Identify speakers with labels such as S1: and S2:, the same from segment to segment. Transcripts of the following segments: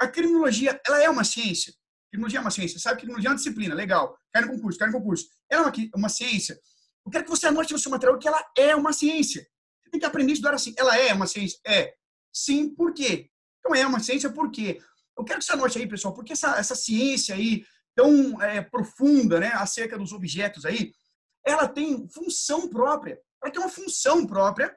S1: A criminologia, ela é uma ciência. Criminologia é uma ciência. Sabe que criminologia é uma disciplina, legal. Cai no concurso, cai no concurso. Ela é uma, uma ciência. Eu quero que você anote no seu material que ela é uma ciência. Você tem que aprender a estudar assim. Ela é uma ciência? É. Sim, por quê? Então é uma ciência por quê? Eu quero que você anote aí, pessoal, porque essa, essa ciência aí tão é, profunda, né, acerca dos objetos aí, ela tem função própria. Ela tem uma função própria,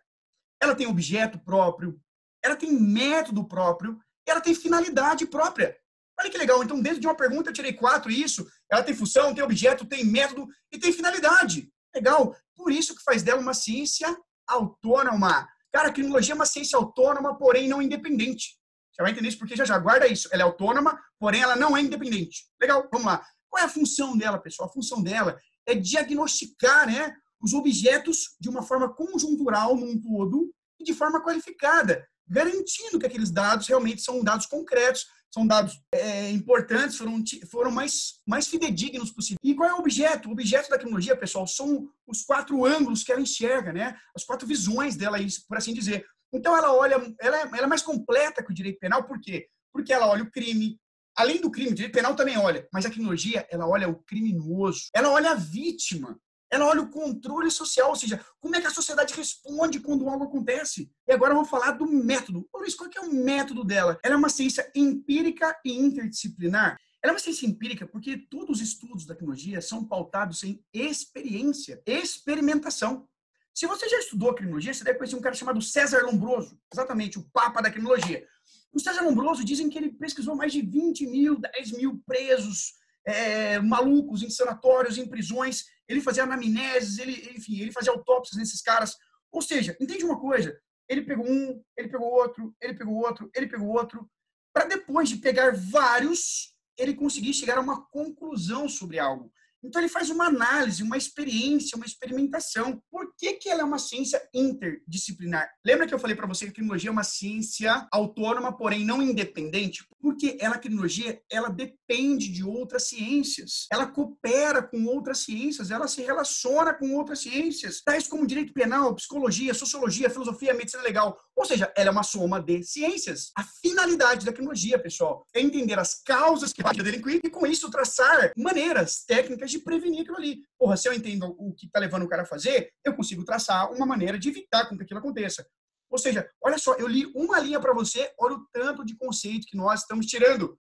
S1: ela tem objeto próprio, ela tem método próprio, ela tem finalidade própria. Olha que legal. Então, dentro de uma pergunta, eu tirei quatro isso. Ela tem função, tem objeto, tem método e tem finalidade. Legal. Por isso que faz dela uma ciência autônoma. Cara, a criminologia é uma ciência autônoma, porém não independente. Você vai entender isso porque já já guarda isso. Ela é autônoma, porém ela não é independente. Legal, vamos lá. Qual é a função dela, pessoal? A função dela é diagnosticar né, os objetos de uma forma conjuntural num todo e de forma qualificada, garantindo que aqueles dados realmente são dados concretos, são dados é, importantes, foram, foram mais, mais fidedignos possível. E qual é o objeto? O objeto da criminologia, pessoal, são os quatro ângulos que ela enxerga, né? as quatro visões dela, por assim dizer. Então, ela olha, ela é, ela é mais completa que o direito penal, por quê? Porque ela olha o crime, além do crime, o direito penal também olha, mas a criminologia, ela olha o criminoso, ela olha a vítima, ela olha o controle social, ou seja, como é que a sociedade responde quando algo acontece. E agora vamos falar do método. Ô, Luiz, qual é o método dela? Ela é uma ciência empírica e interdisciplinar. Ela é uma ciência empírica porque todos os estudos da criminologia são pautados em experiência, experimentação. Se você já estudou criminologia, você deve conhecer um cara chamado César Lombroso, exatamente o papa da criminologia. O César Lombroso dizem que ele pesquisou mais de 20 mil, 10 mil presos, é, malucos em sanatórios, em prisões, ele fazia anamneses, ele, enfim, ele fazia autópsias nesses caras. Ou seja, entende uma coisa? Ele pegou um, ele pegou outro, ele pegou outro, ele pegou outro, para depois de pegar vários, ele conseguir chegar a uma conclusão sobre algo. Então ele faz uma análise, uma experiência, uma experimentação. Por que, que ela é uma ciência interdisciplinar? Lembra que eu falei para você que a criminologia é uma ciência autônoma, porém não independente? Porque ela, a criminologia, ela depende de outras ciências. Ela coopera com outras ciências, ela se relaciona com outras ciências, tais como direito penal, psicologia, sociologia, filosofia, medicina legal. Ou seja, ela é uma soma de ciências. A finalidade da criminologia, pessoal, é entender as causas que fazem delinquir e com isso traçar maneiras técnicas de prevenir aquilo ali. Porra, se eu entendo o que está levando o cara a fazer, eu consigo traçar uma maneira de evitar com que aquilo aconteça. Ou seja, olha só, eu li uma linha para você, olha o tanto de conceito que nós estamos tirando.